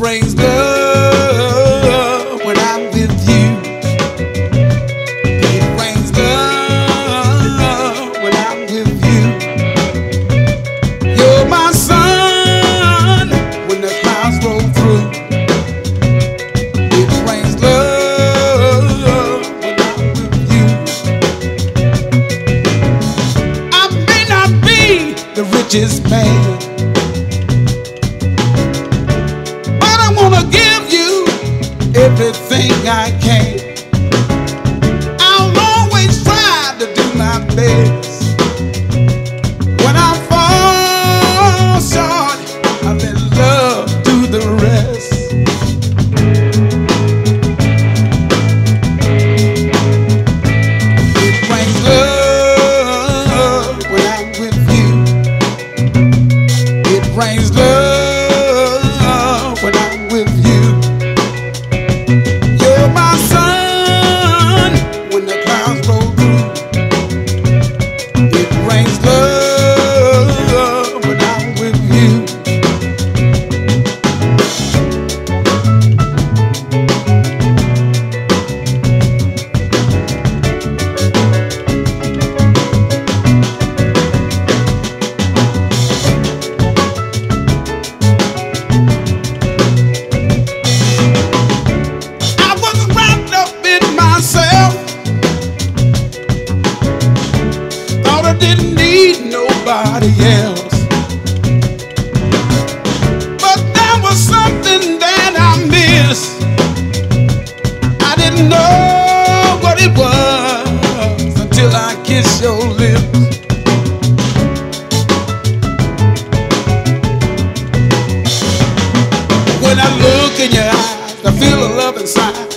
brings love when I'm with you. It brings love when I'm with you. You're my sun when the clouds roll through. It brings love when I'm with you. I may not be the richest man. I can. It brings was until I kissed your lips. When I look in your eyes, I feel a love inside.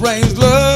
Brings love.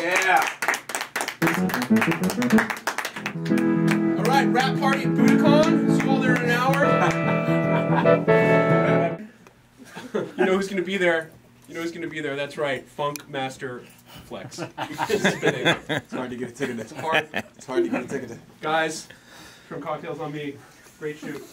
Yeah. All right, rap party at Budokan. See you all there in an hour. you know who's going to be there? You know who's going to be there? That's right, Funkmaster Flex. It's hard to get a ticket. It's hard. It's hard to get a ticket. Guys, from Cocktails on Me, great shoot.